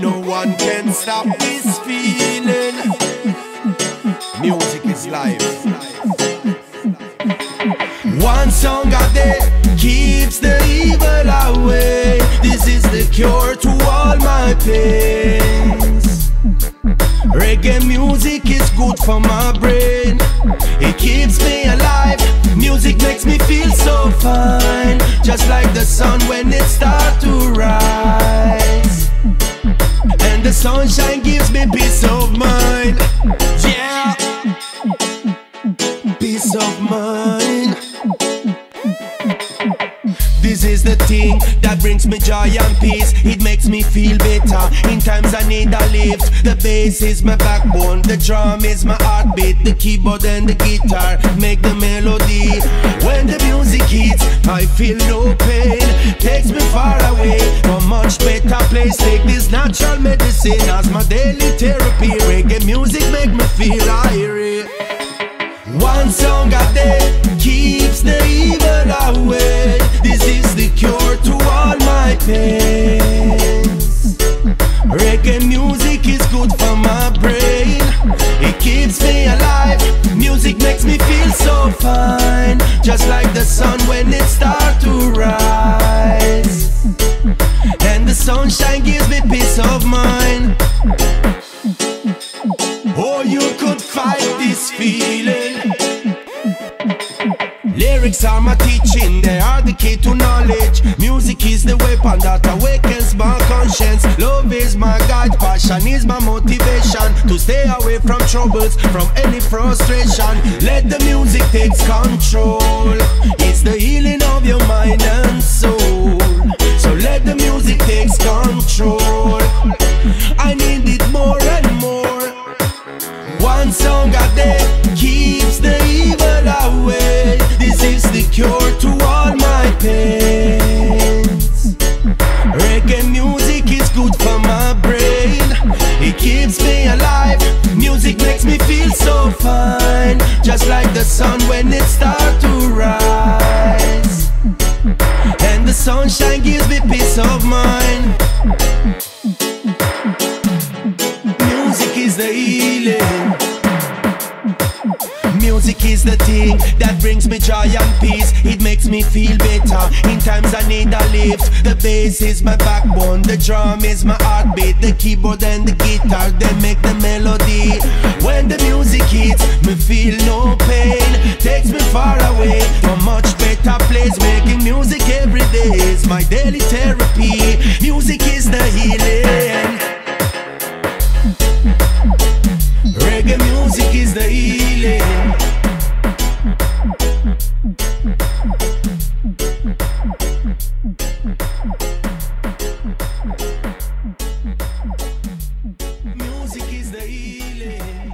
No one can stop this feeling. Music is life. One song a day keeps the evil away. This is the cure to all my pains. Reggae music is good for my brain. It keeps me alive. Music makes me feel so fine. Just like the sun when it starts to rise. And the sunshine gives me peace of mind. Yeah. Peace of mind. This is the thing that brings me joy and peace. It makes me feel better. In times I need a lift. The bass is my backbone. The drum is my heartbeat. The keyboard and the guitar make the melody. When the music hits, I feel no pain. Takes me far away. A much better place. Take this natural medicine as my daily therapy. Reggae music make me feel irate. One song a day keeps the evil away. Pains. Reggae music is good for my brain. It keeps me alive. Music makes me feel so fine. Just like the sun when it starts to rise. And the sunshine gives me peace of mind. Oh, you could fight this feeling. Lyrics are my teaching, they are the key to knowledge. Music is the weapon that awakens my conscience. Love is my guide, passion is my motivation to stay away from troubles, from any frustration. Let the music take control. It's the healing of your mind and soul. So let the music take control. I need it more and more. One song a day keeps the evil away. Cure to all my pains. Reggae music is good for my brain. It keeps me alive. Music makes me feel so fine. Just like the sun when it starts to rise. And the sunshine gives me peace is the thing that brings me joy and peace. It makes me feel better. In times I need a lift. The bass is my backbone. The drum is my heartbeat. The keyboard and the guitar they make the melody. When the music hits, me feel no pain. Takes me far away to a much better place. Making music every day is my daily therapy. Music is the healing. Reggae music is the healing. feeling.